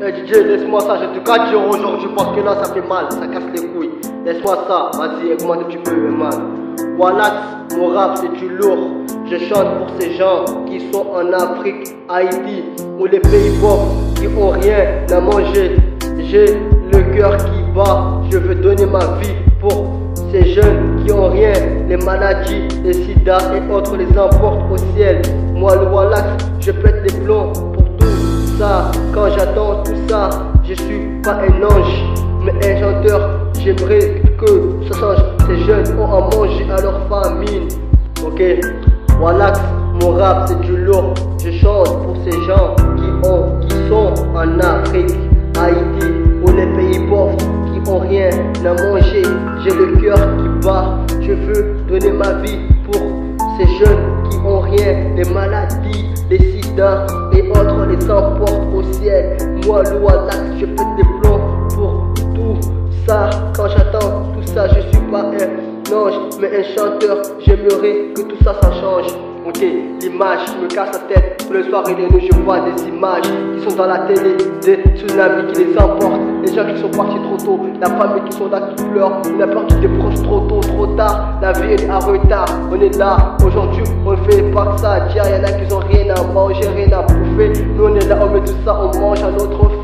Eh DJ, laisse-moi ça, je te casse aujourd'hui parce que là ça fait mal, ça casse les couilles. Laisse-moi ça, vas-y, augmente un petit peu, man. Wallax, mon rap c'est du lourd. Je chante pour ces gens qui sont en Afrique, Haïti ou les pays pauvres qui ont rien à manger. J'ai le cœur qui bat, je veux donner ma vie pour ces jeunes qui ont rien. Les maladies, les sida et autres les emportent au ciel. Moi le Wallax, je pète les plombs pour tout ça. Pas un ange, mais un chanteur. J'aimerais que ça change. Ces jeunes ont à manger à leur famine. Ok, Wallax, mon rap c'est du lourd. Je chante pour ces gens qui ont, qui sont en Afrique, Haïti ou les pays pauvres qui ont rien à manger. J'ai le cœur qui bat. Je veux donner ma vie pour ces jeunes qui ont rien. Les maladies, les sida et autres les emportent au ciel. Moi, Wallax, je pour tout Quand j'attends tout ça, je suis pas un ange, mais un chanteur. J'aimerais que tout ça, ça change. Ok, l'image me casse la tête. Le soir et les nuits, je vois des images qui sont dans la télé, des tsunamis qui les emportent, les gens qui sont partis trop tôt, la famille qui sont là qui pleure, on a perdu des proches trop tôt, trop tard. La vie est à retard, on est là. Aujourd'hui, on fait pas que ça. Tiens, y'en a qui ont rien à manger, rien à bouffer. Nous, on est là, on met tout ça, on mange à notre faim.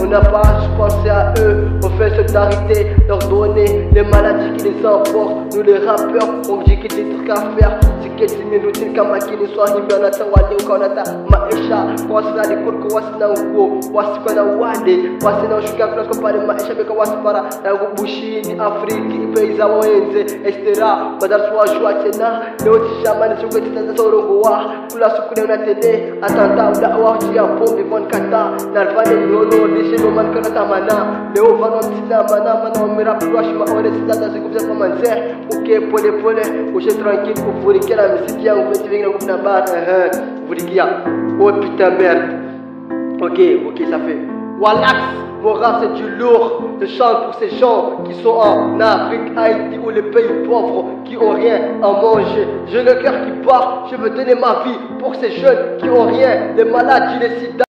On n'a pas pensé à eux, on fait solidarité, leur donner les maladies qui les emportent. Nous, les rappeurs, on dit qu'il y a des trucs à faire. Kezi minutin kama kini swahimba na tawali ukaonata maisha wasidhani o wasina uo wasikuwa na wande wasina ushuka tunaskopani maisha meka wasipara na gubushini afriki ipeiza waenze estera madarsuwashuachena neotishamani o sorongowa kula sukune unatede atanta udaawahutiya pombi vonkata narvane nyono nishemomankonatamana neovanontinamana mana wamirapurwashima onesitata sikupsa pamanze uke pole pole ushe tranquilo kufurikela yangu eh oh putain merde ok ok ça fait. Wallax mon rap c'est du lourd je chante pour ces gens qui sont en Afrique, Haïti ou les pays pauvres qui ont rien à manger. J'ai le cœur qui bat, je veux donner ma vie pour ces jeunes qui ont rien, les maladies, les sida.